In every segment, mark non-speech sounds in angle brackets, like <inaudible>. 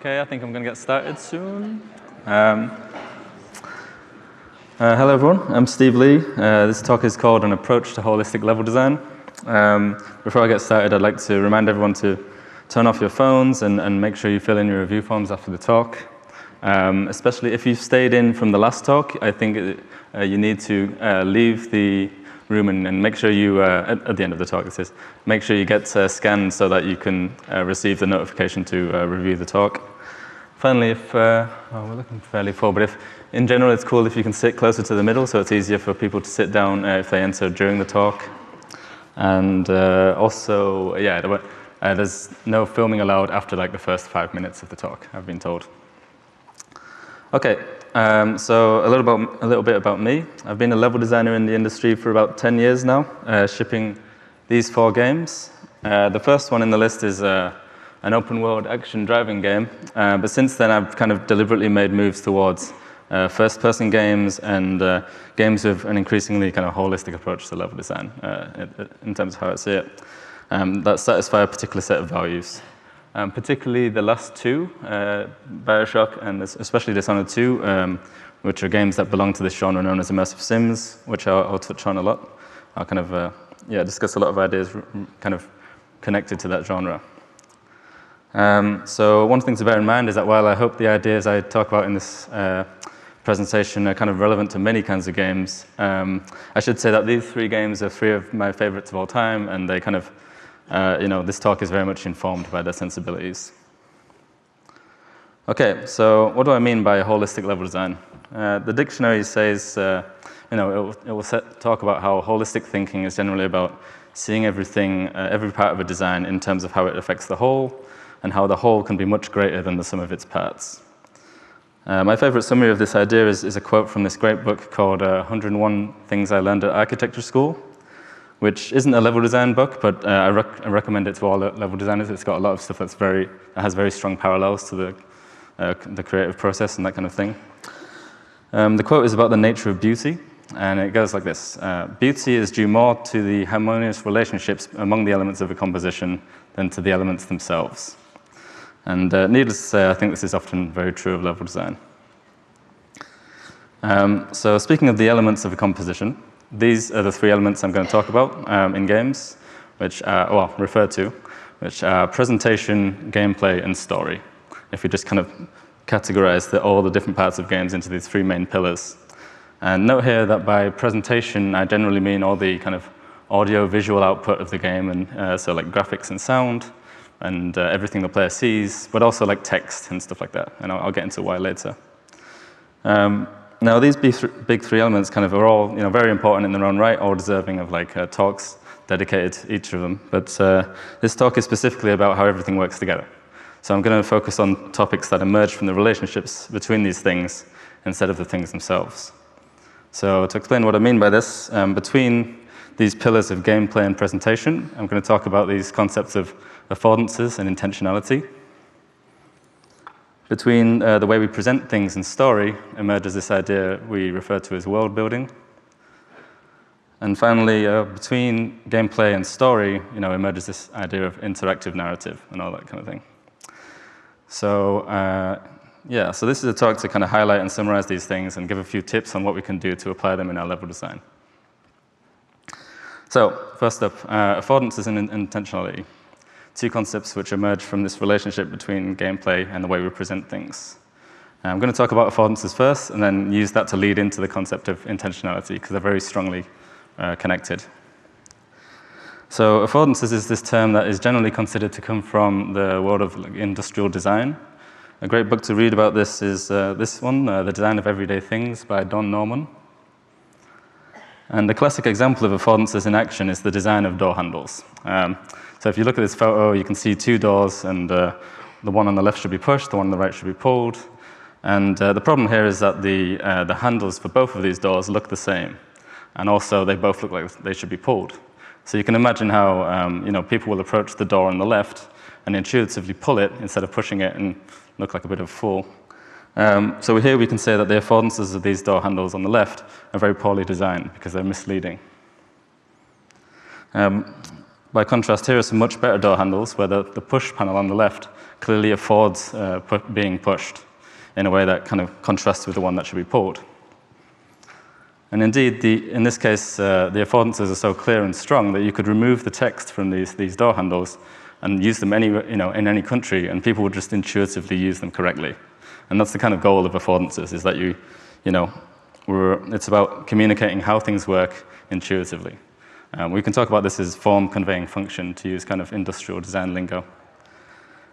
Okay, I think I'm going to get started soon. Um, uh, hello, everyone. I'm Steve Lee. Uh, this talk is called An Approach to Holistic Level Design. Um, before I get started, I'd like to remind everyone to turn off your phones and, and make sure you fill in your review forms after the talk. Um, especially if you've stayed in from the last talk, I think uh, you need to uh, leave the room and, and make sure you, uh, at, at, the end of the talk it says, make sure you get uh, scanned so that you can uh, receive the notification to uh, review the talk. Finally, if, uh, oh, we're looking fairly full, but if, in general, it's cool if you can sit closer to the middle so it's easier for people to sit down uh, if they enter during the talk. And also, yeah, there's no filming allowed after like the first five minutes of the talk, I've been told. Okay, um, so a little, about, a little bit about me. I've been a level designer in the industry for about 10 years now, uh, shipping these four games. Uh, the first one in the list is uh, an open world action driving game, uh, but since then I've kind of deliberately made moves towards uh, first person games and uh, games with an increasingly kind of holistic approach to level design in terms of how I see it. Um, that satisfy a particular set of values. Um, particularly the last two, uh, Bioshock and especially Dishonored 2, um, which are games that belong to this genre known as immersive sims, which I'll, I'll touch on a lot. I'll kind of uh, yeah, discuss a lot of ideas kind of connected to that genre. Um, so one thing to bear in mind is that while I hope the ideas I talk about in this uh, presentation are kind of relevant to many kinds of games, um, I should say that these three games are three of my favorites of all time, and they kind of uh, you know, this talk is very much informed by their sensibilities. Okay, so what do I mean by holistic level design? Uh, the dictionary says, uh, you know, it will, it will set, talk about how holistic thinking is generally about seeing everything, uh, every part of a design in terms of how it affects the whole, and how the whole can be much greater than the sum of its parts. Uh, my favorite summary of this idea is, is, a quote from this great book called 101 uh, Things I Learned at Architecture School which isn't a level design book, but uh, I, rec I, recommend it to all level designers. It's got a lot of stuff that's very, that has very strong parallels to the, uh, the creative process and that kind of thing. Um, the quote is about the nature of beauty, and it goes like this. Uh, beauty is due more to the harmonious relationships among the elements of a composition than to the elements themselves. And uh, needless to say, I think this is often very true of level design. Um, so speaking of the elements of a composition, these are the three elements I'm going to talk about um, in games, which are, well, refer to, which are presentation, gameplay, and story. If you just kind of categorize the, all the different parts of games into these three main pillars. And note here that by presentation, I generally mean all the kind of audio-visual output of the game, and uh, so like graphics and sound, and uh, everything the player sees, but also like text and stuff like that. And I'll, I'll get into why later. Um, now, these big three elements kind of are all you know, very important in their own right, all deserving of like uh, talks dedicated to each of them. But uh, this talk is specifically about how everything works together. So I'm going to focus on topics that emerge from the relationships between these things instead of the things themselves. So to explain what I mean by this, um, between these pillars of gameplay and presentation, I'm going to talk about these concepts of affordances and intentionality. Between uh, the way we present things and story emerges this idea we refer to as world building. And finally, uh, between gameplay and story, you know, emerges this idea of interactive narrative and all that kind of thing. So, uh, yeah, so this is a talk to kind of highlight and summarize these things and give a few tips on what we can do to apply them in our level design. So, first up, uh, affordances and intentionality two concepts which emerge from this relationship between gameplay and the way we present things. I'm going to talk about affordances first, and then use that to lead into the concept of intentionality, because they're very strongly uh, connected. So affordances is this term that is generally considered to come from the world of industrial design. A great book to read about this is uh, this one, uh, The Design of Everyday Things by Don Norman. And the classic example of affordances in action is the design of door handles. Um, so if you look at this photo, you can see two doors, and uh, the one on the left should be pushed, the one on the right should be pulled. And uh, the problem here is that the, uh, the handles for both of these doors look the same. And also, they both look like they should be pulled. So you can imagine how um, you know, people will approach the door on the left and intuitively pull it instead of pushing it and look like a bit of a fool. Um, so here we can say that the affordances of these door handles on the left are very poorly designed because they're misleading. Um, by contrast, here are some much better door handles where the, the push panel on the left clearly affords uh, pu being pushed in a way that kind of contrasts with the one that should be pulled. And indeed, the, in this case, uh, the affordances are so clear and strong that you could remove the text from these, these door handles and use them any, you know, in any country, and people would just intuitively use them correctly. And that's the kind of goal of affordances, is that you, you know, it's about communicating how things work intuitively. Um, we can talk about this as form conveying function to use kind of industrial design lingo.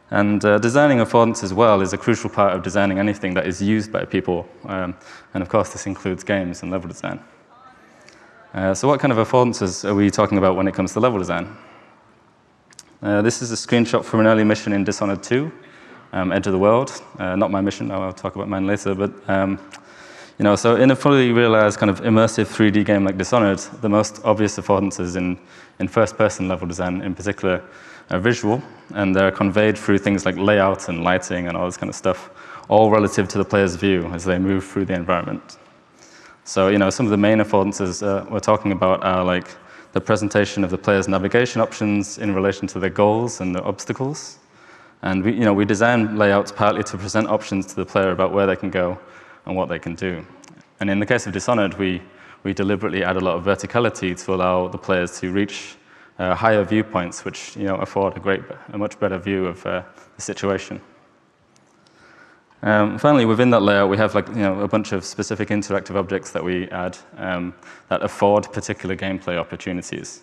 And uh, designing affordances as well is a crucial part of designing anything that is used by people. Um, and of course, this includes games and level design. Uh, so what kind of affordances are we talking about when it comes to level design? Uh, this is a screenshot from an early mission in Dishonored 2, um, Edge of the World. Uh, not my mission, I'll talk about mine later, but um, you know, so in a fully realized kind of immersive 3D game like Dishonored, the most obvious affordances in, in first-person level design in particular are visual, and they're conveyed through things like layout and lighting and all this kind of stuff, all relative to the player's view as they move through the environment. So, you know, some of the main affordances uh, we're talking about are like the presentation of the player's navigation options in relation to their goals and the obstacles. And we, you know, we design layouts partly to present options to the player about where they can go and what they can do. And in the case of Dishonored, we, we deliberately add a lot of verticality to allow the players to reach uh, higher viewpoints, which you know, afford a, great, a much better view of uh, the situation. Um, finally, within that layout, we have like, you know, a bunch of specific interactive objects that we add um, that afford particular gameplay opportunities.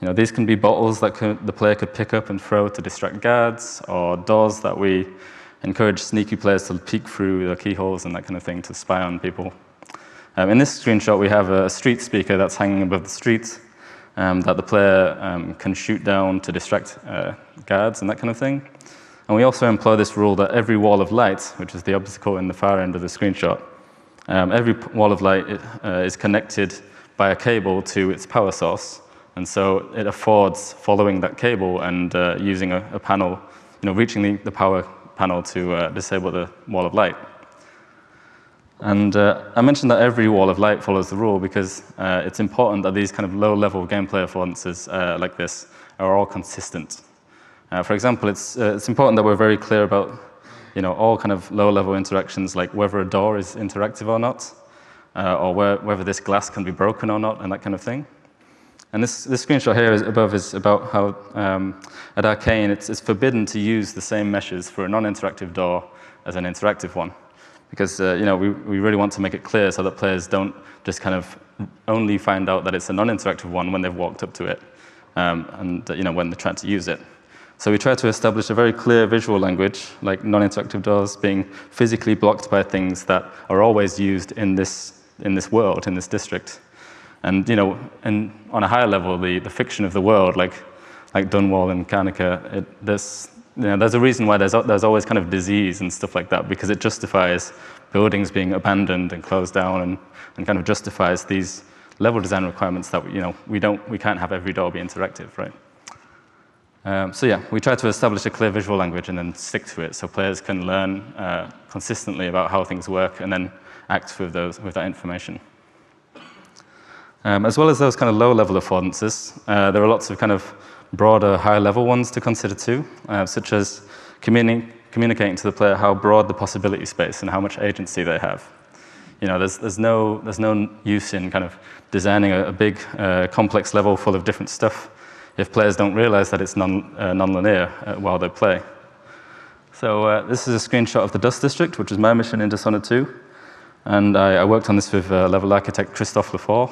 You know, these can be bottles that the player could pick up and throw to distract guards, or doors that we encourage sneaky players to peek through the keyholes and that kind of thing to spy on people. Um, in this screenshot, we have a street speaker that's hanging above the street um, that the player um, can shoot down to distract uh, guards and that kind of thing. And we also employ this rule that every wall of light, which is the obstacle in the far end of the screenshot, um, every wall of light uh, is connected by a cable to its power source. And so it affords following that cable and uh, using a, a, panel, you know, reaching the, the power panel to uh, disable the wall of light. And uh, I mentioned that every wall of light follows the rule because uh, it's important that these kind of low-level gameplay affordances uh, like this are all consistent. Uh, for example, it's, uh, it's important that we're very clear about you know, all kind of low-level interactions like whether a door is interactive or not, or where, whether this glass can be broken or not, and that kind of thing. And this, this screenshot here is above is about how um, at Arkane it's, it's forbidden to use the same meshes for a non-interactive door as an interactive one because uh, you know, we, we really want to make it clear so that players don't just kind of only find out that it's a non-interactive one when they've walked up to it um, and uh, you know, when they're trying to use it. So we try to establish a very clear visual language, like non-interactive doors being physically blocked by things that are always used in this, in this world, in this district. And you know, and on a higher level, the, the fiction of the world, like, like Dunwall and Karnaca, it, there's, you know, there's a reason why there's, there's always kind of disease and stuff like that, because it justifies buildings being abandoned and closed down and, and kind of justifies these level design requirements that you know, we, don't, we can't have every door be interactive, right? Um, so yeah, we try to establish a clear visual language and then stick to it so players can learn uh, consistently about how things work and then act with, those, with that information. Um, as well as those kind of low-level affordances, uh, there are lots of kind of broader, higher-level ones to consider too, uh, such as communi communicating to the player how broad the possibility space and how much agency they have. You know, there's, there's, no, there's no use in kind of designing a, a big, uh, complex level full of different stuff if players don't realize that it's non, uh, non-linear uh, while they play. So uh, this is a screenshot of the Dust District, which is my mission in Dishonored 2. And I, I worked on this with level architect Christophe Lefort.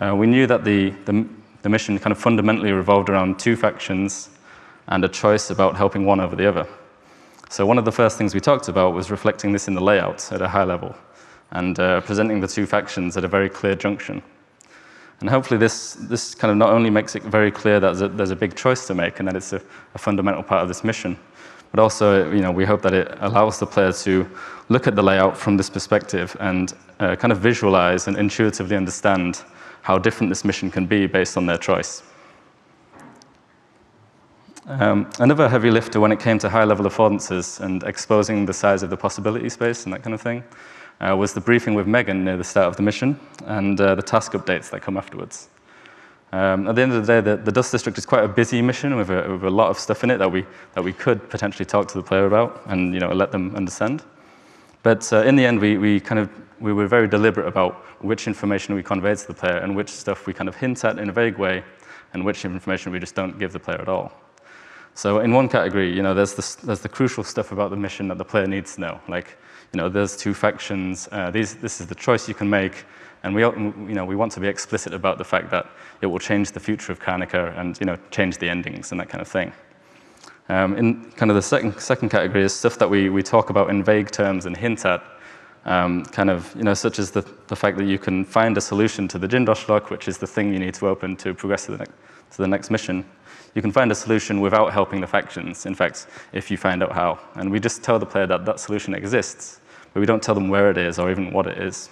Uh, we knew that the, the, the mission kind of fundamentally revolved around two factions and a choice about helping one over the other. So one of the first things we talked about was reflecting this in the layout at a high level and uh, presenting the two factions at a very clear junction. And hopefully this, this kind of not only makes it very clear that there's a, there's a big choice to make and that it's a, a, fundamental part of this mission, but also you know, we hope that it allows the player to look at the layout from this perspective and uh, kind of visualize and intuitively understand how different this mission can be based on their choice. Um, another heavy lifter when it came to high-level affordances and exposing the size of the possibility space and that kind of thing uh, was the briefing with Meagan near the start of the mission and uh, the task updates that come afterwards. Um, at the end of the day, the, the, Dust District is quite a busy mission with a, with a, lot of stuff in it that we, that we could potentially talk to the player about and you know, let them understand. But uh, in the end, we, we, kind of, we were very deliberate about which information we conveyed to the player and which stuff we kind of hint at in a vague way and which information we just don't give the player at all. So in one category, you know, there's, this, there's the crucial stuff about the mission that the player needs to know. Like, you know, there's two factions, uh, these, this is the choice you can make, and we, you know, we want to be explicit about the fact that it will change the future of Karnaca and you know, change the endings and that kind of thing. Um, in kind of the second, second category is stuff that we, we talk about in vague terms and hint at, um, kind of, you know, such as the, the fact that you can find a solution to the Jindosh lock, which is the thing you need to open to progress to the, to the next mission. You can find a solution without helping the factions, in fact, if you find out how. And we just tell the player that that solution exists, but we don't tell them where it is or even what it is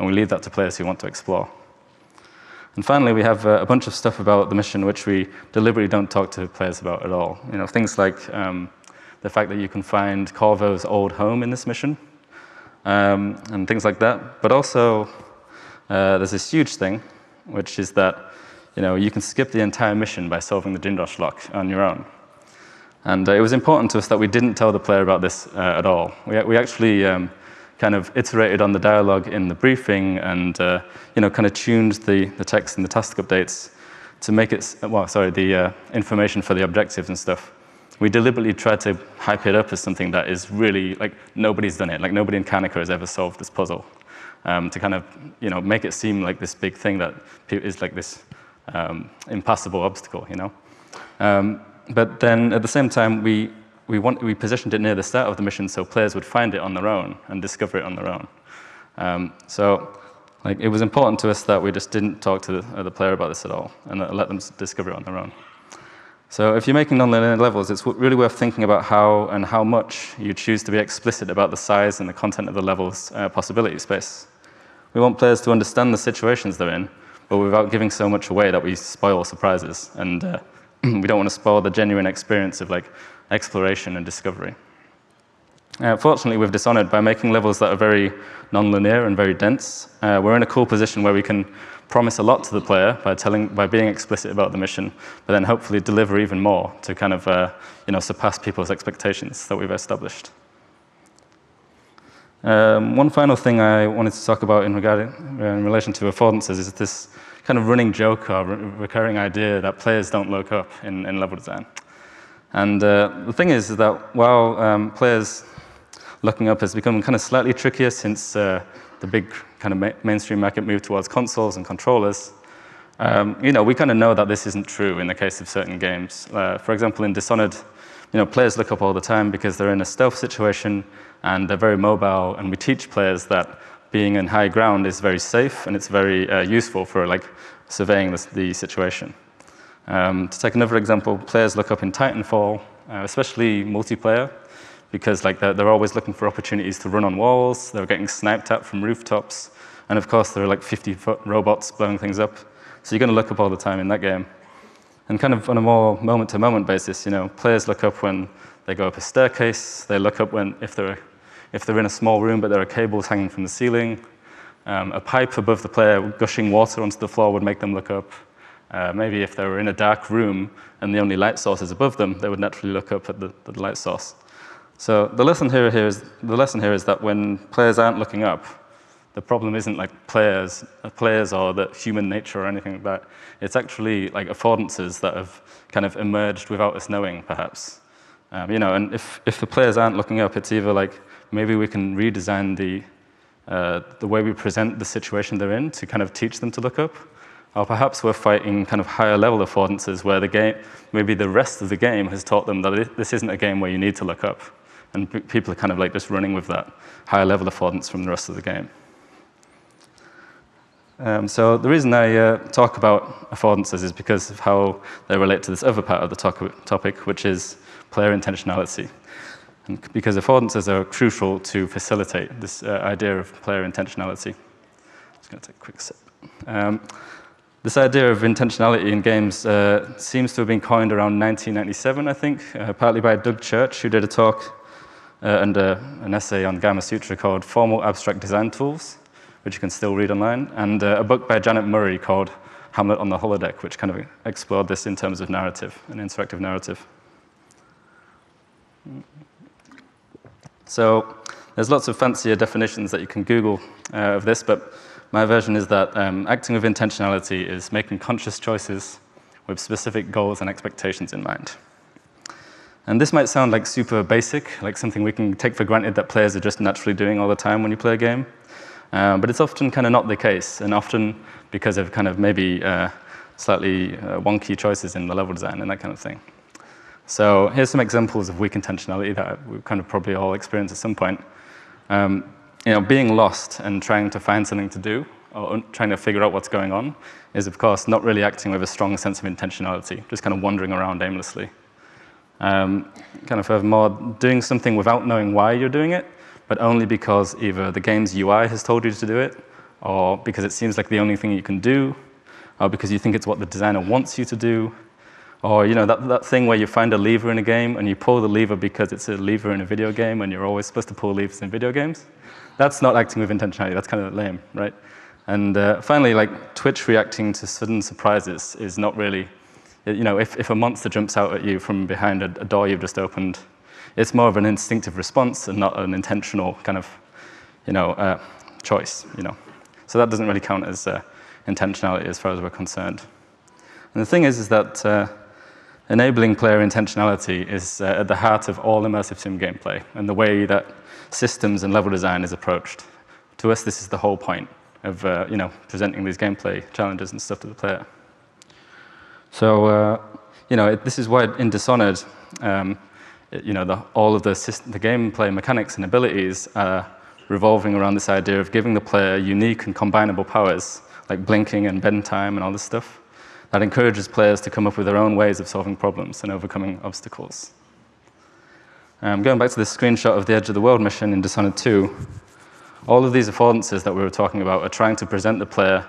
and we leave that to players who want to explore. And finally, we have uh, a bunch of stuff about the mission which we deliberately don't talk to players about at all. You know, things like um, the fact that you can find Corvo's old home in this mission, um, and things like that. But also, uh, there's this huge thing, which is that you know, you can skip the entire mission by solving the Jindosh lock on your own. And uh, it was important to us that we didn't tell the player about this uh, at all. We, we actually um, kind of iterated on the dialogue in the briefing and uh, you know, kind of tuned the, the text and the task updates to make it, well, sorry, the uh, information for the objectives and stuff. We deliberately tried to hype it up as something that is really, like, nobody's done it. Like, nobody in Karnaca has ever solved this puzzle. Um, to kind of, you know, make it seem like this big thing that is like this um, impassable obstacle, you know? Um, but then at the same time, we we, want, we positioned it near the start of the mission so players would find it on their own and discover it on their own. Um, so like, it was important to us that we just didn't talk to the, the player about this at all and let them discover it on their own. So if you're making nonlinear levels, it's really worth thinking about how and how much you choose to be explicit about the size and the content of the level's uh, possibility space. We want players to understand the situations they're in, but without giving so much away that we spoil surprises. And uh, <clears throat> we don't want to spoil the genuine experience of like exploration and discovery. Uh, fortunately, with Dishonored, by making levels that are very non-linear and very dense, uh, we're in a cool position where we can promise a lot to the player by, telling, by being explicit about the mission, but then hopefully deliver even more to kind of uh, you know, surpass people's expectations that we've established. Um, one final thing I wanted to talk about in, regard, in relation to affordances is this kind of running joke or recurring idea that players don't look up in, in level design. And uh, the thing is, is that while um, players looking up has become kind of slightly trickier since uh, the big kind of ma mainstream market moved towards consoles and controllers, um, you know, we kind of know that this isn't true in the case of certain games. Uh, for example, in Dishonored, you know, players look up all the time because they're in a stealth situation and they're very mobile, and we teach players that being in high ground is very safe and it's very uh, useful for like surveying the, the situation. Um, to take another example, players look up in Titanfall, uh, especially multiplayer, because like they're, they're, always looking for opportunities to run on walls, they're getting sniped at from rooftops, and of course there are like 50-foot robots blowing things up. So you're going to look up all the time in that game. And kind of on a more moment-to-moment -moment basis, you know, players look up when they go up a staircase, they look up when if they're, if they're in a small room but there are cables hanging from the ceiling, um, a pipe above the player gushing water onto the floor would make them look up. Uh, maybe if they were in a dark room and the only light source is above them, they would naturally look up at the, the light source. So the lesson here, here is, the lesson here is that when players aren't looking up, the problem isn't like players, uh, players or the human nature or anything like that. It's actually like affordances that have kind of emerged without us knowing, perhaps. Um, you know, and if, if the players aren't looking up, it's either like maybe we can redesign the, uh, the way we present the situation they're in to kind of teach them to look up, or perhaps we're fighting kind of higher level affordances where the game, maybe the rest of the game has taught them that this isn't a game where you need to look up. And people are kind of like just running with that higher level affordance from the rest of the game. Um, so the reason I uh, talk about affordances is because of how they relate to this other part of the topic, which is player intentionality. And because affordances are crucial to facilitate this uh, idea of player intentionality. I'm Just going to take a quick sip. Um, this idea of intentionality in games uh, seems to have been coined around 1997, I think, uh, partly by Doug Church, who did a talk and uh, an essay on Gamasutra called Formal Abstract Design Tools, which you can still read online, and uh, a book by Janet Murray called Hamlet on the holodeck, which kind of explored this in terms of narrative, an interactive narrative. So there's lots of fancier definitions that you can Google uh, of this, but my version is that um, acting with intentionality is making conscious choices with specific goals and expectations in mind. And this might sound like super basic, like something we can take for granted that players are just naturally doing all the time when you play a game. Uh, but it's often kind of not the case, and often because of kind of maybe uh, slightly uh, wonky choices in the level design and that kind of thing. So here's some examples of weak intentionality that we've kind of probably all experienced at some point. Um, you know, being lost and trying to find something to do or trying to figure out what's going on is, of course, not really acting with a strong sense of intentionality, just kind of wandering around aimlessly. Um, kind of furthermore, doing something without knowing why you're doing it, but only because either the game's UI has told you to do it, or because it seems like the only thing you can do, or because you think it's what the designer wants you to do, or you know that, that thing where you find a lever in a game and you pull the lever because it's a lever in a video game and you're always supposed to pull levers in video games. That's not acting with intentionality, that's kind of lame, right? And uh, finally, like Twitch reacting to sudden surprises is not really, you know, if, if a monster jumps out at you from behind a, a door you've just opened, it's more of an instinctive response and not an intentional kind of, you know, uh, choice, you know. So that doesn't really count as uh, intentionality as far as we're concerned. And the thing is, is that uh, enabling player intentionality is uh, at the heart of all immersive sim gameplay and the way that systems and level design is approached. To us, this is the whole point of uh, you know, presenting these gameplay challenges and stuff to the player. So uh, you know, it, this is why in Dishonored, um, it, you know, the, all of the, system, the gameplay mechanics and abilities are revolving around this idea of giving the player unique and combinable powers, like blinking and bend time and all this stuff, that encourages players to come up with their own ways of solving problems and overcoming obstacles. Um, going back to this screenshot of the Edge of the World mission in Dishonored 2, all of these affordances that we were talking about are trying to present the player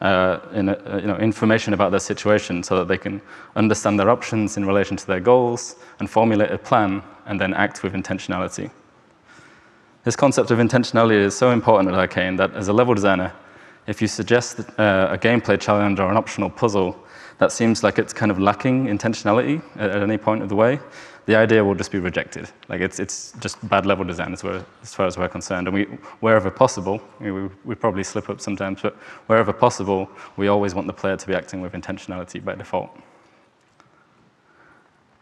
uh, in a, uh, you know, information about their situation so that they can understand their options in relation to their goals and formulate a plan and then act with intentionality. This concept of intentionality is so important at Arkane that as a level designer, if you suggest uh, a gameplay challenge or an optional puzzle that seems like it's kind of lacking intentionality at, at any point of the way, the idea will just be rejected. Like it's, it's just bad level design as, as far as we're concerned. And we, wherever possible, we, we probably slip up sometimes, but wherever possible, we always want the player to be acting with intentionality by default.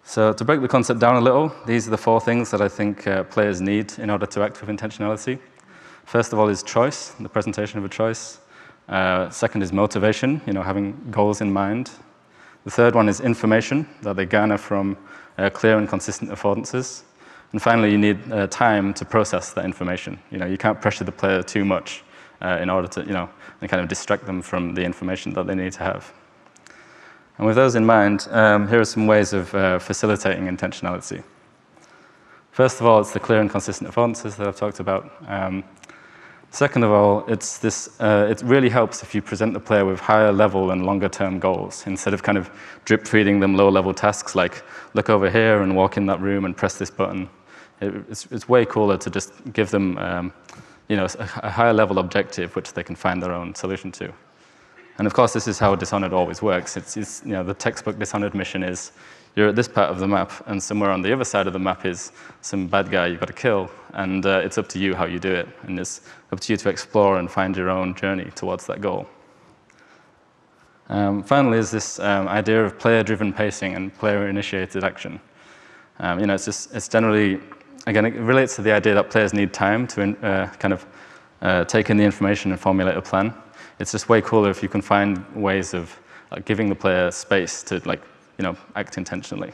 So to break the concept down a little, these are the four things that I think uh, players need in order to act with intentionality. First of all is choice, the presentation of a choice. Uh, second is motivation, you know, having goals in mind. The third one is information that they garner from clear and consistent affordances. And finally, you need uh, time to process that information. You know, you can't pressure the player too much uh, in order to, you know, and kind of distract them from the information that they need to have. And with those in mind, um, here are some ways of uh, facilitating intentionality. First of all, it's the clear and consistent affordances that I've talked about. Um, Second of all, it's this, uh, it really helps if you present the player with higher level and longer term goals instead of kind of drip feeding them low level tasks like look over here and walk in that room and press this button. It, it's, it's, way cooler to just give them um, you know, a, a higher level objective which they can find their own solution to. And of course, this is how Dishonored always works. It's, it's, you know, the textbook Dishonored mission is you're at this part of the map, and somewhere on the other side of the map is some bad guy you've got to kill, and uh, it's up to you how you do it, and it's up to you to explore and find your own journey towards that goal. Um, finally, is this um, idea of player-driven pacing and player-initiated action. Um, you know, it's just it's generally again it relates to the idea that players need time to in, uh, kind of uh, take in the information and formulate a plan. It's just way cooler if you can find ways of uh, giving the player space to like you know, act intentionally.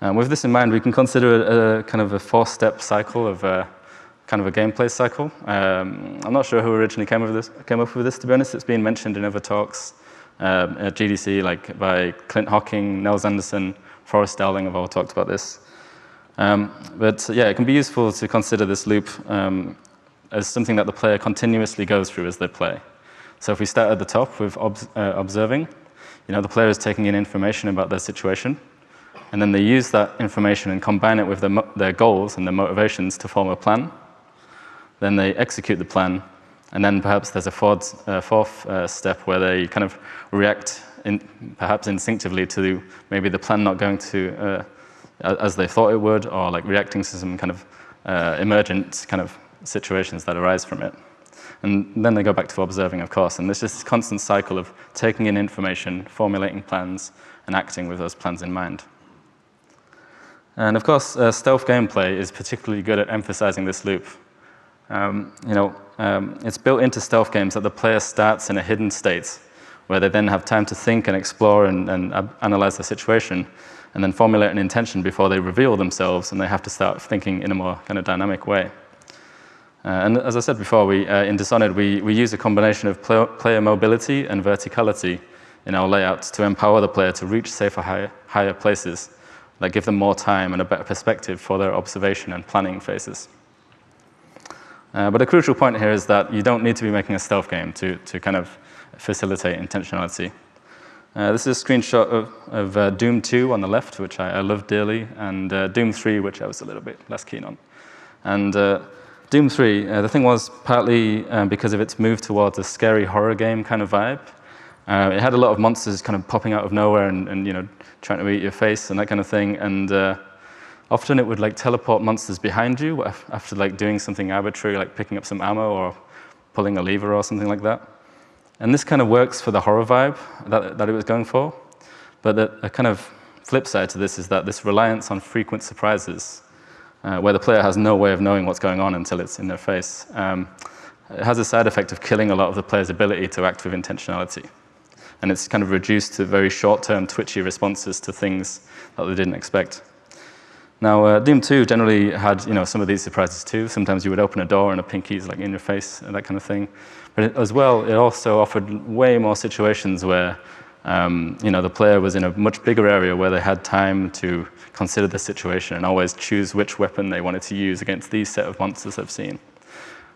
Um, with this in mind, we can consider a, a kind of a four-step cycle of uh, kind of a gameplay cycle. Um, I'm not sure who originally came up, with this, came up with this, to be honest. It's been mentioned in other talks um, at GDC, like by Clint Hocking, Nels Anderson, Forrest Dowling have all talked about this. Um, but yeah, it can be useful to consider this loop um, as something that the player continuously goes through as they play. So if we start at the top with ob uh, observing, you know, the player is taking in information about their situation, and then they use that information and combine it with their, their goals and their motivations to form a plan. Then they execute the plan, And then perhaps there's a fourth, uh, fourth uh, step where they kind of react in, perhaps instinctively to maybe the plan not going to uh, as they thought it would, or like reacting to some kind of uh, emergent kind of situations that arise from it. And then they go back to observing, of course. And there's this constant cycle of taking in information, formulating plans, and acting with those plans in mind. And of course, uh, stealth gameplay is particularly good at emphasizing this loop. Um, you know, um, it's built into stealth games that the player starts in a hidden state, where they then have time to think and explore and, and uh, analyze the situation, and then formulate an intention before they reveal themselves, and they have to start thinking in a more kind of dynamic way. Uh, and as I said before, we, uh, in Dishonored, we, we use a combination of pl player mobility and verticality in our layouts to empower the player to reach safer, higher, higher places that give them more time and a better perspective for their observation and planning phases. Uh, but a crucial point here is that you don't need to be making a stealth game to, to kind of facilitate intentionality. Uh, this is a screenshot of, of uh, Doom 2 on the left, which I, I love dearly, and uh, Doom 3, which I was a little bit less keen on. And Doom 3, uh, the thing was partly um, because of its move towards a scary horror game kind of vibe. Uh, it had a lot of monsters kind of popping out of nowhere and, and, you know trying to eat your face and that kind of thing. And uh, often it would like teleport monsters behind you after like doing something arbitrary, like picking up some ammo or pulling a lever or something like that. And this kind of works for the horror vibe that, that it was going for. But the, the kind of flip side to this is that this reliance on frequent surprises uh, where the player has no way of knowing what's going on until it's in their face. Um, it has a side effect of killing a lot of the player's ability to act with intentionality. And it's kind of reduced to very short-term twitchy responses to things that they didn't expect. Now, uh, Doom 2 generally had you know, some of these surprises too. Sometimes you would open a door and a pinky's like in your face and that kind of thing. But it, as well, it also offered way more situations where um, you know, the player was in a much bigger area where they had time to consider the situation and always choose which weapon they wanted to use against these set of monsters they've seen.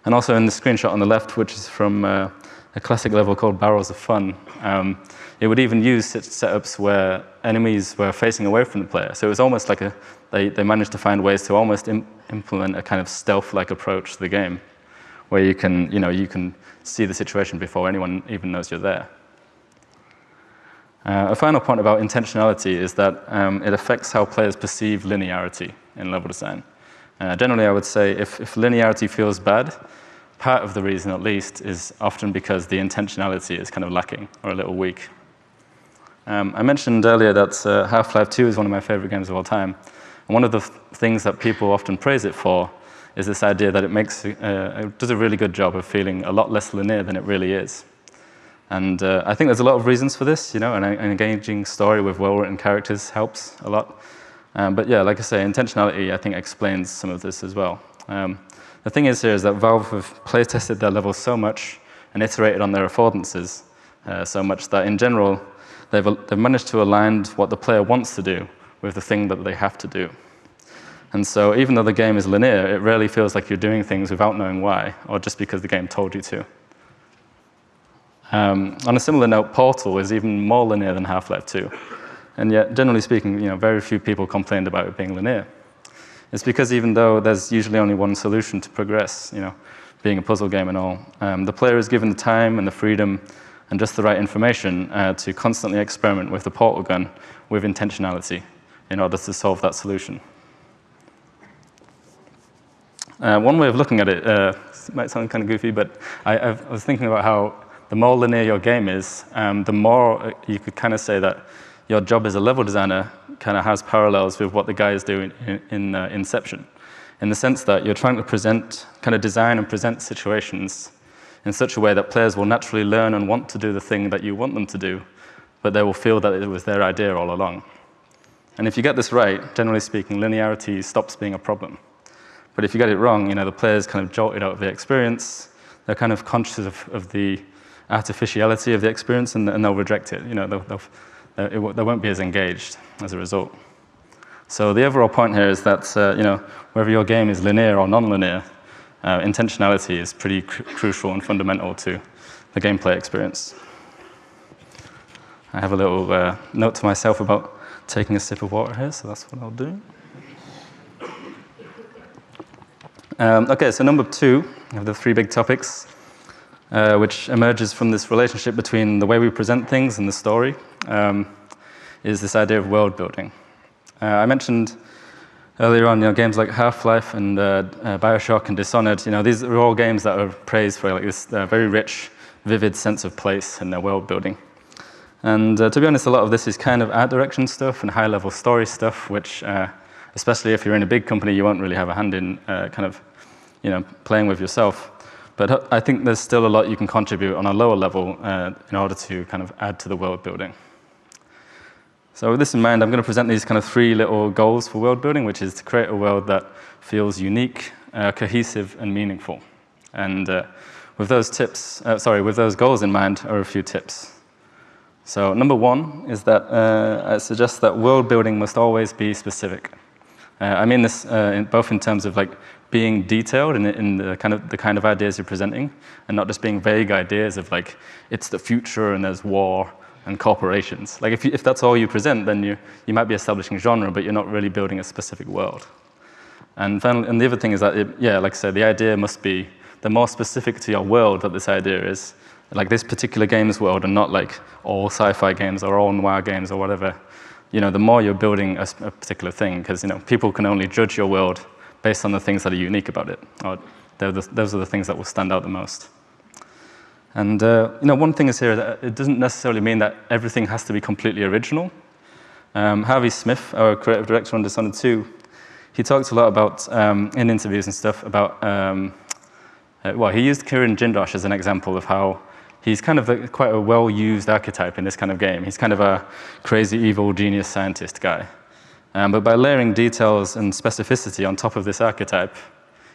And also in the screenshot on the left, which is from uh, a classic level called Barrels of Fun, um, it would even use setups where enemies were facing away from the player. So it was almost like a, they, they managed to find ways to almost Im implement a kind of stealth-like approach to the game, where you can, you know, you can see the situation before anyone even knows you're there. Uh, a final point about intentionality is that um, it affects how players perceive linearity in level design. Uh, generally, I would say if, if, linearity feels bad, part of the reason at least is often because the intentionality is kind of lacking or a little weak. Um, I mentioned earlier that uh, Half-Life 2 is one of my favorite games of all time. And one of the things that people often praise it for is this idea that it makes, uh, it does a really good job of feeling a lot less linear than it really is. And uh, I think there's a lot of reasons for this, you know, an, an engaging story with well-written characters helps a lot. Um, but yeah, like I say, intentionality, I think, explains some of this as well. Um, the thing is here is that Valve have play-tested their levels so much and iterated on their affordances uh, so much that in general, they've, they've managed to align what the player wants to do with the thing that they have to do. And so even though the game is linear, it rarely feels like you're doing things without knowing why, or just because the game told you to. Um, on a similar note, Portal is even more linear than Half-Life 2. And yet, generally speaking, you know, very few people complained about it being linear. It's because even though there's usually only one solution to progress, you know, being a puzzle game and all, um, the player is given the time and the freedom and just the right information uh, to constantly experiment with the portal gun with intentionality in order to solve that solution. Uh, one way of looking at it uh, might sound kind of goofy, but I, I was thinking about how the more linear your game is, um, the more uh, you could kind of say that your job as a level designer kind of has parallels with what the guys do in, in, in uh, Inception, in the sense that you're trying to present, kind of design and present situations in such a way that players will naturally learn and want to do the thing that you want them to do, but they will feel that it was their idea all along. And if you get this right, generally speaking, linearity stops being a problem. But if you get it wrong, you know, the players kind of jolted out of the experience, they're kind of conscious of, of the artificiality of the experience and, and they'll reject it. You know, they'll, they'll, it, they won't be as engaged as a result. So the overall point here is that uh, you know, whether your game is linear or non-linear, uh, intentionality is pretty cr crucial and fundamental to the gameplay experience. I have a little uh, note to myself about taking a sip of water here, so that's what I'll do. Um, okay, so number two of the three big topics uh, which emerges from this relationship between the way we present things and the story, um, is this idea of world building. Uh, I mentioned earlier on, you know, games like Half-Life and uh, uh, Bioshock and Dishonored, you know, these are all games that are praised for like this uh, very rich, vivid sense of place and their world building. And uh, to be honest, a lot of this is kind of art direction stuff and high-level story stuff, which, especially if you're in a big company, you won't really have a hand in kind of, you know, playing with yourself. But I think there's still a lot you can contribute on a lower level in order to kind of add to the world building. So with this in mind, I'm going to present these kind of three little goals for world building, which is to create a world that feels unique, uh, cohesive, and meaningful. And uh, with those tips, uh, sorry, with those goals in mind are a few tips. So number one is that uh, I suggest that world building must always be specific. Uh, I mean this uh, in, both in terms of like being detailed in, in, the kind of the kind of ideas you're presenting, and not just being vague ideas of like it's the future and there's war and corporations. Like if, you, if that's all you present, then you, you might be establishing genre, but you're not really building a specific world. And, finally, and the other thing is that, it, yeah, like I said, the idea must be, the more specific to your world that this idea is, like this particular games world and not like all sci-fi games or all noir games or whatever, you know, the more you're building a, a particular thing, because, you know, people can only judge your world based on the things that are unique about it. Or the, those are the things that will stand out the most. And uh, you know, one thing is here that it doesn't necessarily mean that everything has to be completely original. Um, Harvey Smith, our creative director on Dishonored 2, he talked a lot about, um, in interviews and stuff, about, um, uh, well, he used Kirin Jindosh as an example of how he's kind of a, quite a well-used archetype in this kind of game. He's kind of a crazy, evil, genius scientist guy. Um, but by layering details and specificity on top of this archetype,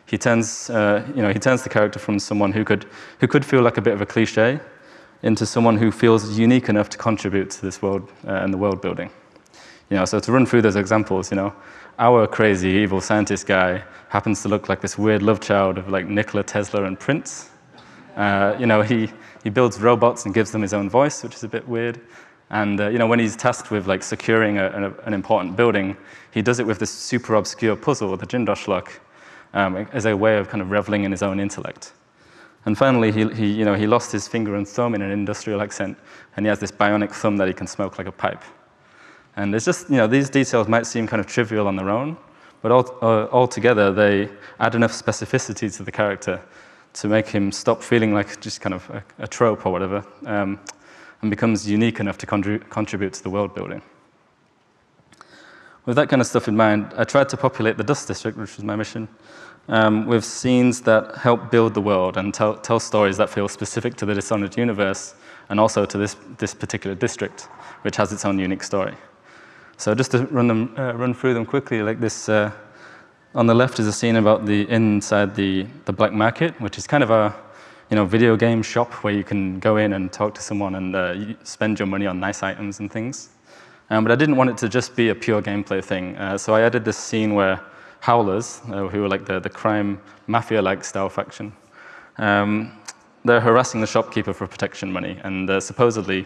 he turns, uh, you know, he turns the character from someone who could, who could feel like a bit of a cliche into someone who feels unique enough to contribute to this world uh, and the world building. You know, so to run through those examples, you know, our crazy evil scientist guy happens to look like this weird love child of like Nikola Tesla and Prince. Uh, you know, he, he builds robots and gives them his own voice, which is a bit weird. And uh, you know, when he's tasked with like securing a, a, an important building, he does it with this super obscure puzzle, the Jindosh lock, um, as a way of kind of reveling in his own intellect. And finally, he, he, you know, he lost his finger and thumb in an industrial accent, and he has this bionic thumb that he can smoke like a pipe. And it's just, you know, these details might seem kind of trivial on their own, but all, uh, altogether they add enough specificity to the character to make him stop feeling like just kind of a, a trope or whatever, um, and becomes unique enough to contribute to the world building. With that kind of stuff in mind, I tried to populate the Dust District, which was my mission, um, with scenes that help build the world and tell, tell stories that feel specific to the Dishonored universe and also to this, this particular district, which has its own unique story. So just to run, them, uh, run through them quickly, like this, uh, on the left is a scene about the inside the, the black market, which is kind of a you know, video game shop where you can go in and talk to someone and uh, spend your money on nice items and things. Um, but I didn't want it to just be a pure gameplay thing. Uh, so I added this scene where Howlers, uh, who are like the, the crime mafia-like style faction, um, they're harassing the shopkeeper for protection money and they're supposedly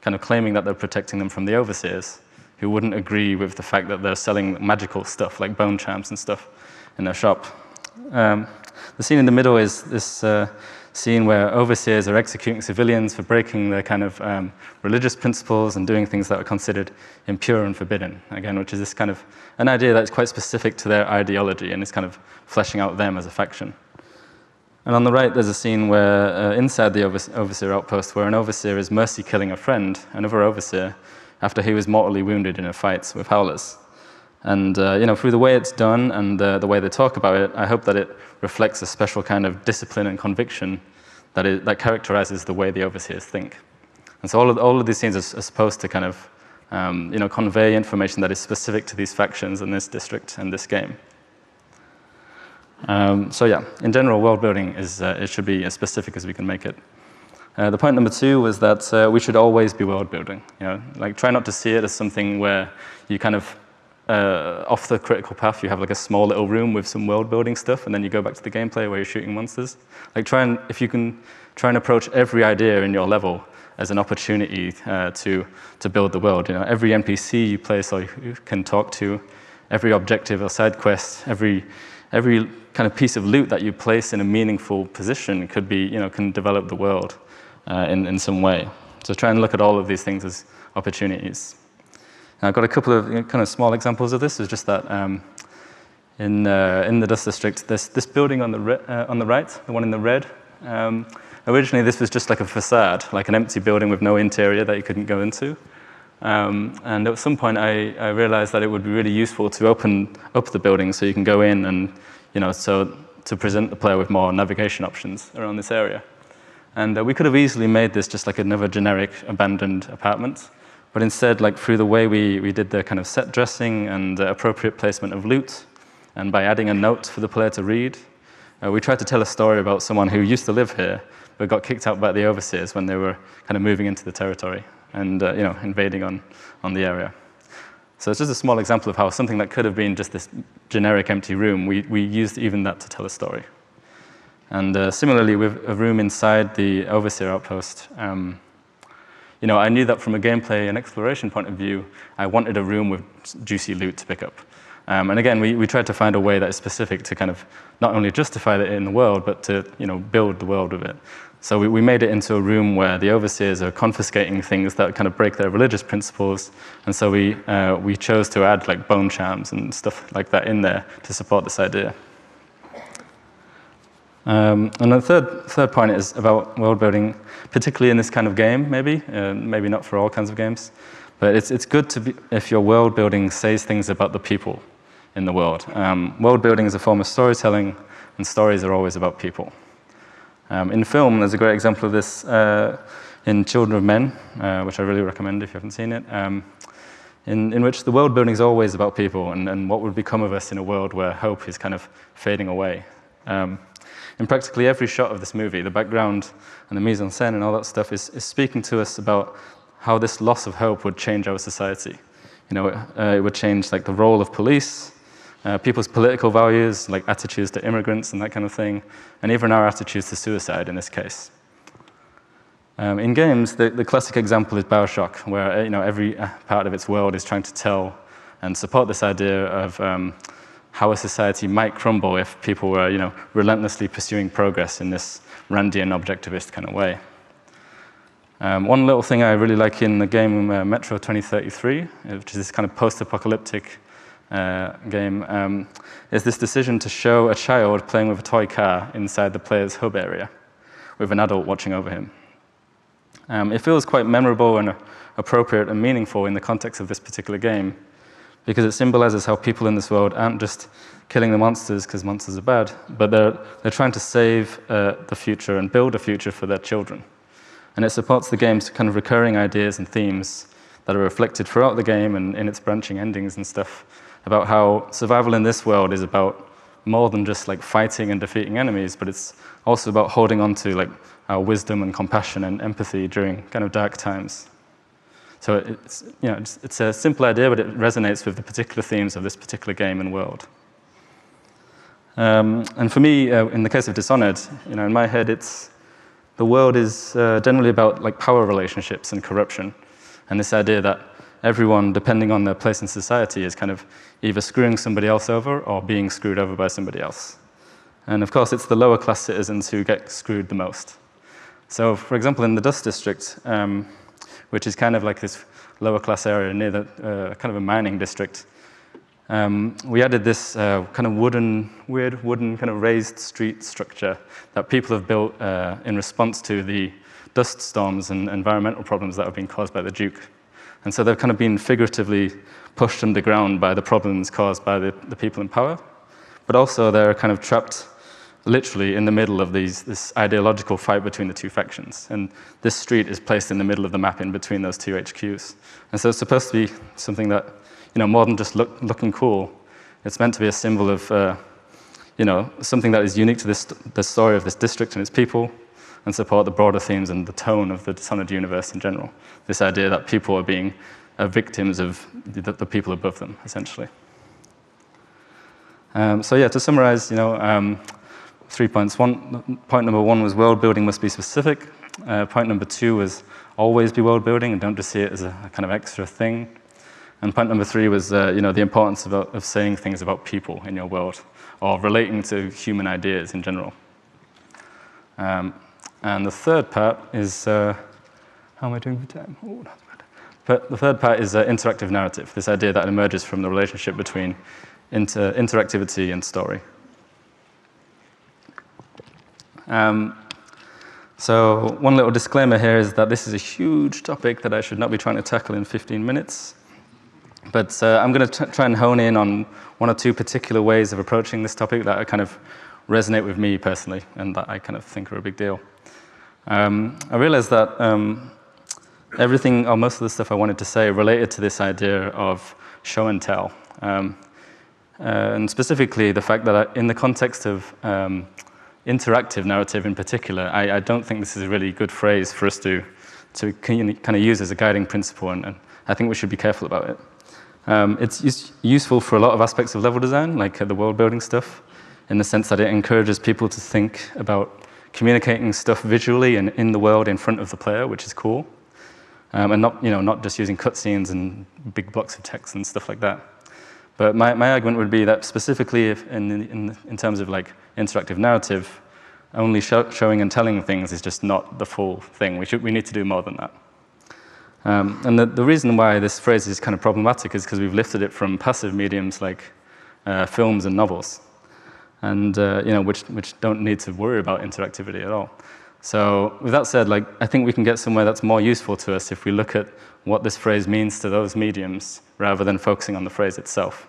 kind of claiming that they're protecting them from the overseers who wouldn't agree with the fact that they're selling magical stuff like bone charms and stuff in their shop. Um, the scene in the middle is this uh, scene where overseers are executing civilians for breaking their kind of um, religious principles and doing things that are considered impure and forbidden, again, which is this kind of an idea that's quite specific to their ideology and is kind of fleshing out them as a faction. And on the right, there's a scene where, uh, inside the overseer outpost, where an overseer is mercy killing a friend, another overseer, after he was mortally wounded in a fight with howlers. And uh, you know, through the way it's done and uh, the way they talk about it, I hope that it reflects a special kind of discipline and conviction that, is, that characterizes the way the overseers think. And so all of, all of these scenes are, are supposed to kind of um, you know, convey information that is specific to these factions and this district and this game. Um, so yeah, in general, world building is, uh, it should be as specific as we can make it. Uh, the point number two was that uh, we should always be world building. You know, like try not to see it as something where you kind of uh, off the critical path, you have like a small little room with some world building stuff, and then you go back to the gameplay where you're shooting monsters. Like try and, if you can try and approach every idea in your level as an opportunity uh, to, to build the world. You know, every NPC you place so you can talk to, every objective or side quest, every every kind of piece of loot that you place in a meaningful position could be, you know, can develop the world uh, in, in some way. So try and look at all of these things as opportunities. Now, I've got a couple of kind of small examples of this. Is just that um, in, uh, in the Dust District, this, this building on the, uh, on the right, the one in the red, um, originally this was just like a facade, like an empty building with no interior that you couldn't go into. Um, and at some point, I, I, realized that it would be really useful to open up the building so you can go in and, you know, so to present the player with more navigation options around this area. And uh, we could have easily made this just like another generic abandoned apartment. But instead, like through the way we, we did the kind of set dressing and uh, appropriate placement of loot, and by adding a note for the player to read, uh, we tried to tell a story about someone who used to live here, but got kicked out by the overseers when they were kind of moving into the territory and uh, you know, invading on, on the area. So it's just a small example of how something that could have been just this generic empty room, we, we used even that to tell a story. And uh, similarly, with a room inside the Overseer outpost, um, you know, I knew that from a gameplay and exploration point of view, I wanted a room with juicy loot to pick up. Um, and again, we, we tried to find a way that is specific to kind of not only justify it in the world, but to you know, build the world with it. So we, we made it into a room where the overseers are confiscating things that kind of break their religious principles. And so we, uh, we chose to add like bone charms and stuff like that in there to support this idea. Um, and the third, third point is about world building, particularly in this kind of game, maybe, uh, maybe not for all kinds of games. But it's, it's good to be, if your world building says things about the people in the world. Um, world building is a form of storytelling, and stories are always about people. Um, in film, there's a great example of this uh, in Children of Men, uh, which I really recommend if you haven't seen it, um, in, in which the world building is always about people and, and what would become of us in a world where hope is kind of fading away. Um, in practically every shot of this movie, the background and the mise en scène and all that stuff is, is speaking to us about how this loss of hope would change our society. You know, uh, it would change like the role of police, uh, people's political values, like attitudes to immigrants and that kind of thing, and even our attitudes to suicide in this case. Um, in games, the, the, classic example is Bioshock, where uh, you know, every uh, part of its world is trying to tell and support this idea of um, how a society might crumble if people were you know, relentlessly pursuing progress in this Randian objectivist kind of way. Um, one little thing I really like in the game uh, Metro 2033, which is this kind of post-apocalyptic uh, game um, is this decision to show a child playing with a toy car inside the player's hub area with an adult watching over him. Um, it feels quite memorable and appropriate and meaningful in the context of this particular game because it symbolizes how people in this world aren't just killing the monsters because monsters are bad, but they're, they're trying to save uh, the future and build a future for their children. And it supports the game's kind of recurring ideas and themes that are reflected throughout the game and in its branching endings and stuff about how survival in this world is about more than just like fighting and defeating enemies, but it's also about holding on to like our wisdom and compassion and empathy during kind of dark times. So it's, you know, it's, it's, a simple idea, but it resonates with the particular themes of this particular game and world. Um, and for me, uh, in the case of Dishonored, you know, in my head, it's the world is uh, generally about like power relationships and corruption, and this idea that everyone, depending on their place in society, is kind of either screwing somebody else over or being screwed over by somebody else. And of course, it's the lower class citizens who get screwed the most. So, for example, in the Dust District, um, which is kind of like this lower class area near the uh, kind of a mining district, um, we added this uh, kind of wooden, weird wooden kind of raised street structure that people have built uh, in response to the dust storms and environmental problems that have been caused by the Duke. And so they've kind of been figuratively pushed underground by the problems caused by the, the people in power. But also they're kind of trapped literally in the middle of these, this ideological fight between the two factions. And this street is placed in the middle of the map in between those two HQs. And so it's supposed to be something that, you know, more than just look, looking cool, it's meant to be a symbol of, uh, you know, something that is unique to this, the story of this district and its people, and support the broader themes and the tone of the Dishonored universe in general. This idea that people are being victims of the, the, people above them, essentially. Um, so yeah, to summarize, you know, um, three points. One, point number one was world building must be specific. Uh, point number two was always be world building and don't just see it as a, a kind of extra thing. And point number three was, uh, you know, the importance of, of saying things about people in your world, or relating to human ideas in general. Um, and the third part is, uh, how am I doing for time? Oh, that's bad. But the third part is uh, interactive narrative, this idea that emerges from the relationship between inter interactivity and story. Um, so one little disclaimer here is that this is a huge topic that I should not be trying to tackle in 15 minutes. But uh, I'm going to try and hone in on one or two particular ways of approaching this topic that kind of resonate with me personally and that I kind of think are a big deal. Um, I realized that um, everything, or most of the stuff I wanted to say, related to this idea of show and tell. Um, uh, and specifically, the fact that I, in the context of um, interactive narrative in particular, I, I, don't think this is a really good phrase for us to, to kind of use as a guiding principle, and, and I think we should be careful about it. Um, it's useful for a lot of aspects of level design, like uh, the world building stuff, in the sense that it encourages people to think about communicating stuff visually and in the world in front of the player, which is cool. Um, and not, you know, not just using cutscenes and big blocks of text and stuff like that. But my, my argument would be that specifically if in, in, in terms of like interactive narrative, only show, showing and telling things is just not the full thing. We, should, we need to do more than that. Um, and the, the reason why this phrase is kind of problematic is because we've lifted it from passive mediums like uh, films and novels, and uh, you know, which, which don't need to worry about interactivity at all. So with that said, like, I think we can get somewhere that's more useful to us if we look at what this phrase means to those mediums rather than focusing on the phrase itself.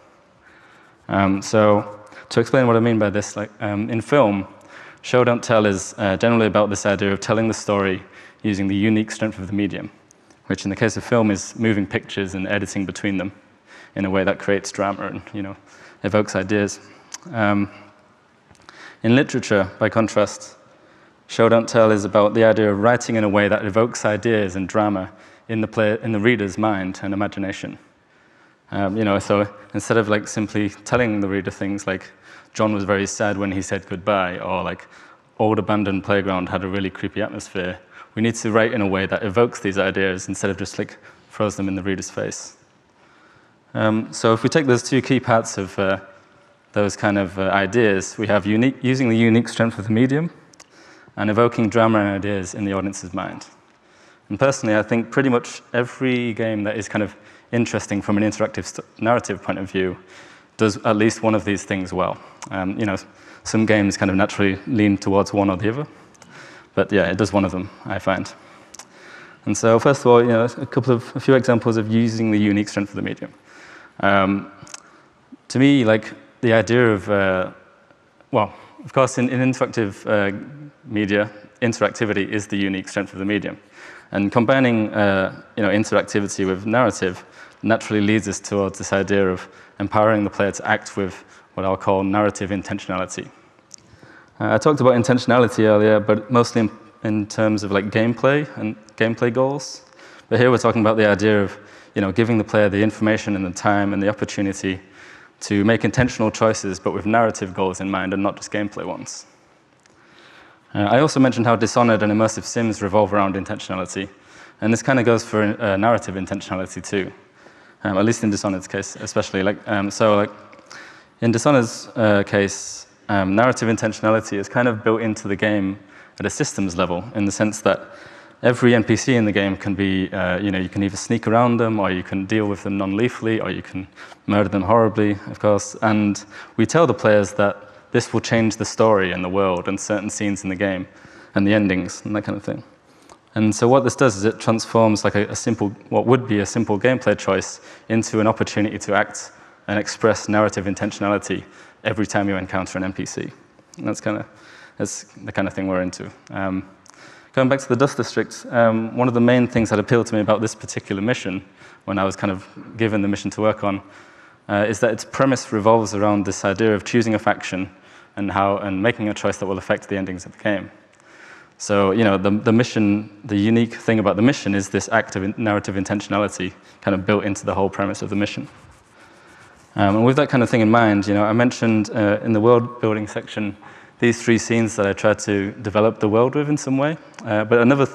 Um, so to explain what I mean by this, like um, in film, show don't tell is uh, generally about this idea of telling the story using the unique strength of the medium, which in the case of film is moving pictures and editing between them in a way that creates drama and you know evokes ideas. Um, in literature, by contrast, show don't tell is about the idea of writing in a way that evokes ideas and drama in the, in the reader's mind and imagination. Um, you know, so instead of like simply telling the reader things like John was very sad when he said goodbye, or like old abandoned playground had a really creepy atmosphere, we need to write in a way that evokes these ideas instead of just like throws them in the reader's face. Um, so if we take those two key parts of uh, those kind of uh, ideas, we have unique, using the unique strength of the medium and evoking drama and ideas in the audience's mind. And personally, I think pretty much every game that is kind of interesting from an interactive narrative point of view does at least one of these things well. Um, you know, some games kind of naturally lean towards one or the other, but yeah, it does one of them, I find. And so, first of all, you know, a couple of a few examples of using the unique strength of the medium. Um, to me, like the idea of, uh, well, of course, in, in interactive uh, media, interactivity is the unique strength of the medium. And combining uh, you know, interactivity with narrative naturally leads us towards this idea of empowering the player to act with what I'll call narrative intentionality. Uh, I talked about intentionality earlier, but mostly in, in, terms of like gameplay and gameplay goals. But here we're talking about the idea of you know, giving the player the information and the time and the opportunity to make intentional choices, but with narrative goals in mind and not just gameplay ones. Uh, I also mentioned how Dishonored and immersive sims revolve around intentionality, and this kind of goes for uh, narrative intentionality too, um, at least in Dishonored's case, especially. Like, um, so, like in Dishonored's uh, case, um, narrative intentionality is kind of built into the game at a systems level, in the sense that every NPC in the game can be, uh, you know, you can either sneak around them, or you can deal with them non-lethally, or you can murder them horribly, of course. And we tell the players that this will change the story and the world and certain scenes in the game and the endings and that kind of thing. And so what this does is it transforms like a, a, simple, what would be a simple gameplay choice into an opportunity to act and express narrative intentionality every time you encounter an NPC. And that's kind of that's the kind of thing we're into. Um, going back to the Dust District, um, one of the main things that appealed to me about this particular mission, when I was kind of given the mission to work on, uh, is that its premise revolves around this idea of choosing a faction and, how, and making a choice that will affect the endings of the game. So, you know, the, the mission, the unique thing about the mission is this active narrative intentionality kind of built into the whole premise of the mission. Um, and with that kind of thing in mind, you know, I mentioned uh, in the world building section these three scenes that I tried to develop the world with in some way. Uh, but another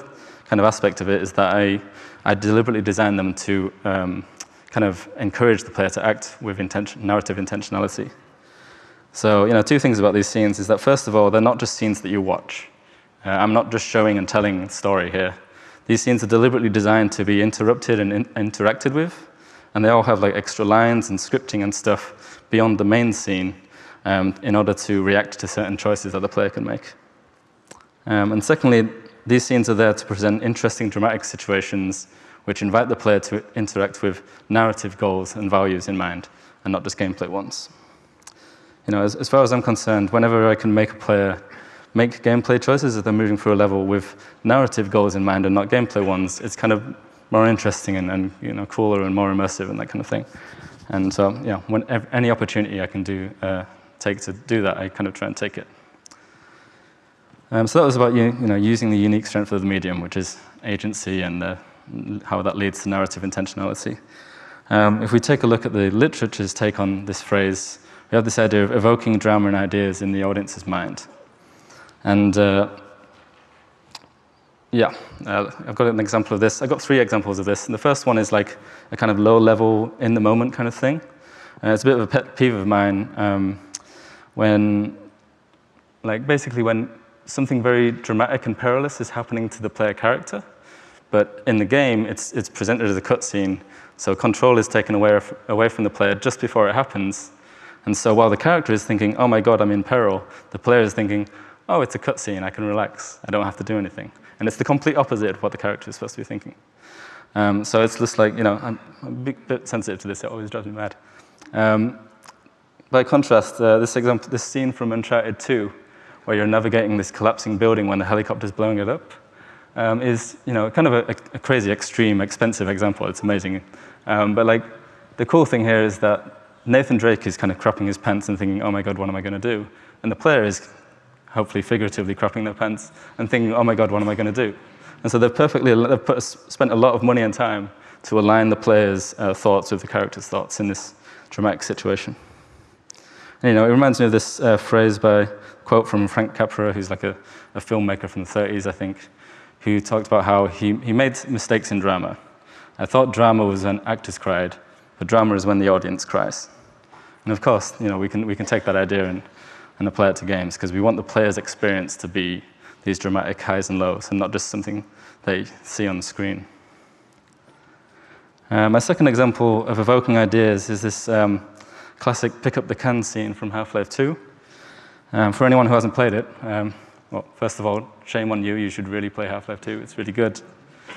kind of aspect of it is that I, I deliberately designed them to um, kind of encourage the player to act with intention, narrative intentionality. So, you know, two things about these scenes is that first of all, they're not just scenes that you watch. Uh, I'm not just showing and telling a story here. These scenes are deliberately designed to be interrupted and in interacted with, and they all have like extra lines and scripting and stuff beyond the main scene um, in order to react to certain choices that the player can make. Um, and secondly, these scenes are there to present interesting dramatic situations which invite the player to interact with narrative goals and values in mind, and not just gameplay ones. You know, as, as far as I'm concerned, whenever I can make a player make gameplay choices as they're moving through a level with narrative goals in mind and not gameplay ones, it's kind of more interesting and, and you know, cooler and more immersive and that kind of thing. And so, yeah, when any opportunity I can do, uh, take to do that, I kind of try and take it. Um, so that was about you, you know, using the unique strength of the medium, which is agency and uh, how that leads to narrative intentionality. Um, if we take a look at the literature's take on this phrase, we have this idea of evoking drama and ideas in the audience's mind. And uh, yeah, uh, I've got an example of this. I've got three examples of this. And the first one is like a kind of low level, in the moment kind of thing. Uh, it's a bit of a pet peeve of mine um, when, like, basically when something very dramatic and perilous is happening to the player character. But in the game, it's, it's presented as a cutscene. So control is taken away, away from the player just before it happens. And so while the character is thinking, oh my god, I'm in peril, the player is thinking, oh, it's a cutscene, I can relax, I don't have to do anything. And it's the complete opposite of what the character is supposed to be thinking. Um, so it's just like, you know, I'm a bit, bit sensitive to this, it always drives me mad. Um, by contrast, uh, this, example, this scene from Uncharted 2, where you're navigating this collapsing building when the helicopter's blowing it up, um, is you know kind of a, a, crazy, extreme, expensive example. It's amazing, um, but like the cool thing here is that Nathan Drake is kind of crapping his pants and thinking, "Oh my God, what am I going to do?" And the player is hopefully figuratively crapping their pants and thinking, "Oh my God, what am I going to do?" And so they've perfectly they've put, spent a lot of money and time to align the player's uh, thoughts with the character's thoughts in this dramatic situation. And, you know, it reminds me of this uh, phrase by quote from Frank Capra, who's like a, a filmmaker from the 30s, I think, who talked about how he, he made mistakes in drama. I thought drama was when actors cried, but drama is when the audience cries. And of course, you know, we can, we can take that idea and, and apply it to games, because we want the player's experience to be these dramatic highs and lows, and not just something they see on the screen. Uh, my second example of evoking ideas is this um, classic pick up the can scene from Half-Life 2. Um, for anyone who hasn't played it, um, well, first of all, shame on you. You should really play Half-Life 2. It's really good.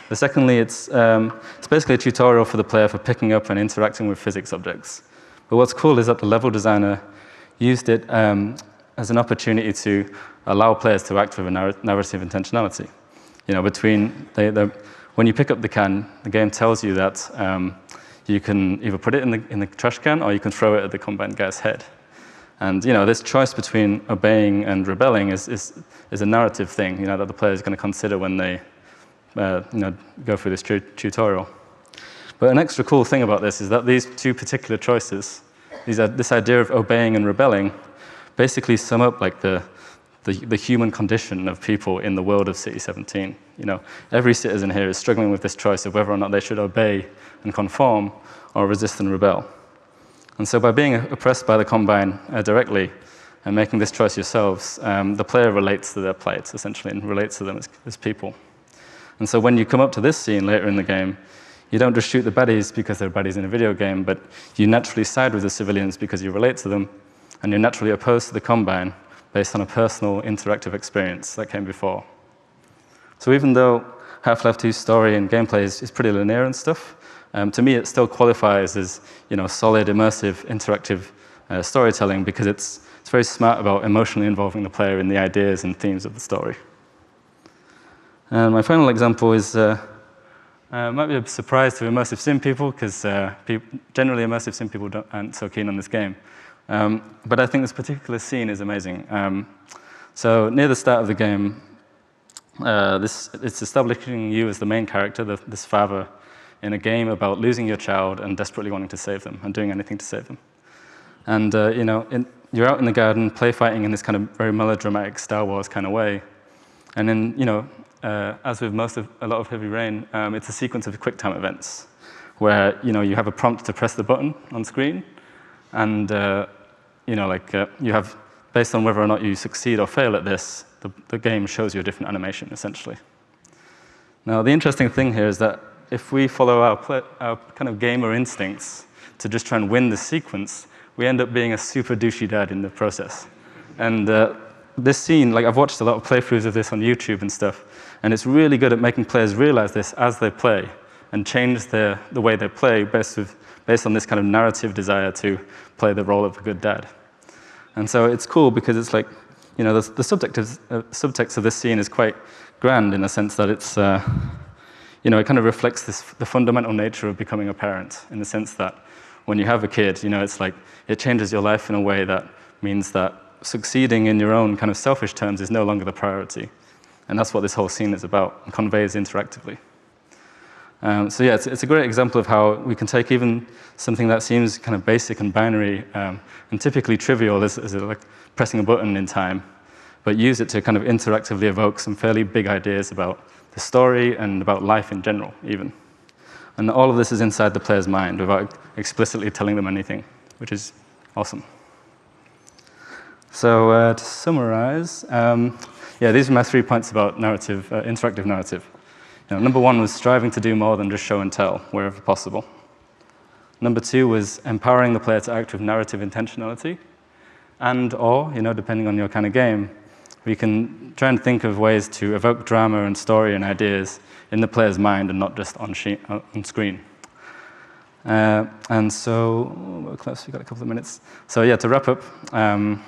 But secondly, it's, um, it's basically a tutorial for the player for picking up and interacting with physics objects. But what's cool is that the level designer used it um, as an opportunity to allow players to act with a narr narrative intentionality. You know, between when you pick up the can, the game tells you that um, you can either put it in the, in the trash can or you can throw it at the combined guy's head. And you know, this choice between obeying and rebelling is, is, is a narrative thing you know, that the player is going to consider when they uh, you know, go through this tu tutorial. But an extra cool thing about this is that these two particular choices, these are, this idea of obeying and rebelling, basically sum up like the, the, the, human condition of people in the world of City 17. You know, every citizen here is struggling with this choice of whether or not they should obey and conform or resist and rebel. And so by being oppressed by the Combine uh, directly and making this choice yourselves, um, the player relates to their plight, essentially, and relates to them as, as people. And so when you come up to this scene later in the game, you don't just shoot the baddies because they're baddies in a video game, but you naturally side with the civilians because you relate to them, and you're naturally opposed to the Combine based on a personal interactive experience that came before. So even though Half-Life 2's story and gameplay is, is pretty linear and stuff, um, to me, it still qualifies as you know, solid, immersive, interactive uh, storytelling because it's, it's very smart about emotionally involving the player in the ideas and themes of the story. And my final example is, uh, uh, might be a surprise to immersive sim people because uh, generally immersive sim people aren't so keen on this game. Um, but I think this particular scene is amazing. Um, so near the start of the game, uh, this, it's establishing you as the main character, the, this father in a game about losing your child and desperately wanting to save them and doing anything to save them. And uh, you know, in, you're out in the garden, play fighting in this kind of very melodramatic Star Wars kind of way. And then, you know, uh, as with most of a lot of Heavy Rain, um, it's a sequence of quick time events where you know you have a prompt to press the button on screen, and uh, you know, like uh, you have, based on whether or not you succeed or fail at this, the, the game shows you a different animation, essentially. Now, the interesting thing here is that if we follow our, our kind of gamer instincts to just try and win the sequence, we end up being a super douchey dad in the process. And uh, this scene, like I've watched a lot of playthroughs of this on YouTube and stuff, and it's really good at making players realize this as they play and change their, the way they play based, with, based on this kind of narrative desire to play the role of a good dad. And so it's cool because it's like, you know, the, the subtext, of, uh, subtext of this scene is quite grand in the sense that it's, uh, you know, it kind of reflects this, the fundamental nature of becoming a parent in the sense that when you have a kid, you know, it's like it changes your life in a way that means that succeeding in your own kind of selfish terms is no longer the priority. And that's what this whole scene is about, and conveys interactively. Um, so yeah, it's, it's, a great example of how we can take even something that seems kind of basic and binary um, and typically trivial as, as like pressing a button in time, but use it to kind of interactively evoke some fairly big ideas about the story and about life in general, even. And all of this is inside the player's mind without explicitly telling them anything, which is awesome. So uh, to summarize, um, yeah, these are my three points about narrative, uh, interactive narrative. You know, number one was striving to do more than just show and tell wherever possible. Number two was empowering the player to act with narrative intentionality. And or, you know, depending on your kind of game, we can try and think of ways to evoke drama and story and ideas in the player's mind and not just on, uh, on screen. Uh, and so, we're close, we've got a couple of minutes. So yeah, to wrap up, um,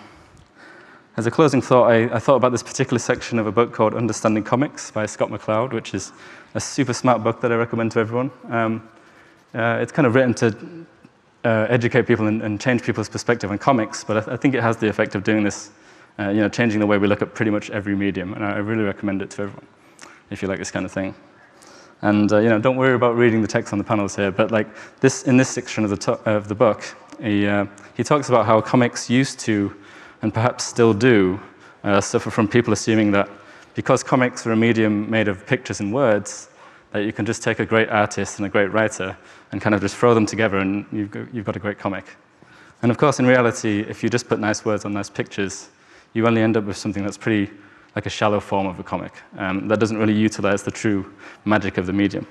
as a closing thought, I, I, thought about this particular section of a book called Understanding Comics by Scott McCloud, which is a super smart book that I recommend to everyone. Um, uh, it's kind of written to uh, educate people and, and, change people's perspective on comics, but I, th I, think it has the effect of doing this, uh, you know, changing the way we look at pretty much every medium, and I really recommend it to everyone if you like this kind of thing. And uh, you know, don't worry about reading the text on the panels here, but like this, in this section of the, of the book, he, uh, he talks about how comics used to and perhaps still do, uh, suffer from people assuming that because comics are a medium made of pictures and words, that you can just take a great artist and a great writer and kind of just throw them together and you've got, you've got a great comic. And of course, in reality, if you just put nice words on nice pictures, you only end up with something that's pretty like a shallow form of a comic um, that doesn't really utilize the true magic of the medium.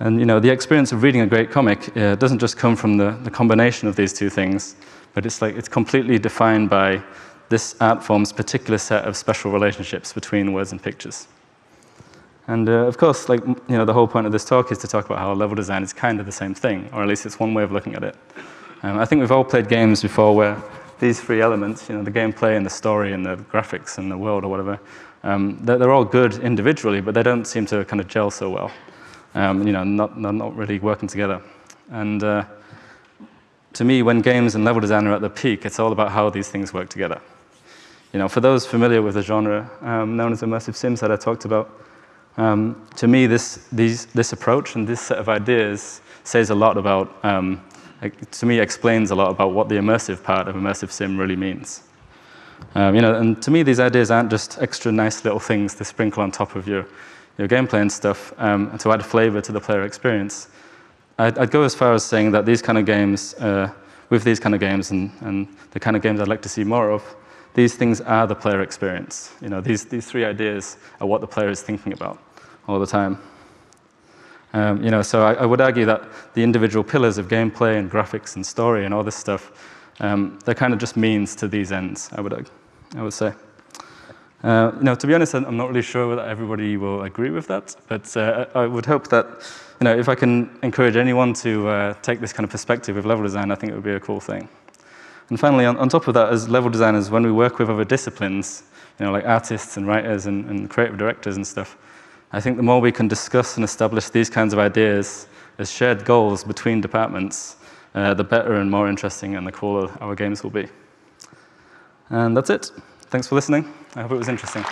And you know, the experience of reading a great comic uh, doesn't just come from the, the combination of these two things, but it's like it's completely defined by this art form's particular set of special relationships between words and pictures. And uh, of course, like you know, the whole point of this talk is to talk about how level design is kind of the same thing, or at least it's one way of looking at it. Um, I think we've all played games before where these three elements, you know, the gameplay and the story and the graphics and the world or whatever, um, they're, they're, all good individually, but they don't seem to kind of gel so well. Um, you know, not, not really working together. And uh, to me, when games and level design are at the peak, it's all about how these things work together. You know, for those familiar with the genre um, known as immersive sims that I talked about, um, to me, this, these, this approach and this set of ideas says a lot about, um, to me, explains a lot about what the immersive part of immersive sim really means. Um, you know, and to me, these ideas aren't just extra nice little things to sprinkle on top of your, your gameplay and stuff um, to add flavor to the player experience. I'd, I'd, go as far as saying that these kind of games, uh, with these kind of games and, and the kind of games I'd like to see more of, these things are the player experience. You know, these, these three ideas are what the player is thinking about all the time. Um, you know, so I, I, would argue that the individual pillars of gameplay and graphics and story and all this stuff, um, they're kind of just means to these ends, I would, I would say. Uh, you know, to be honest, I'm not really sure that everybody will agree with that, but uh, I would hope that you know, if I can encourage anyone to uh, take this kind of perspective with level design, I think it would be a cool thing. And finally, on, on, top of that, as level designers, when we work with other disciplines, you know, like artists and writers and, and creative directors and stuff, I think the more we can discuss and establish these kinds of ideas as shared goals between departments, uh, the better and more interesting and the cooler our games will be. And that's it. Thanks for listening. I hope it was interesting.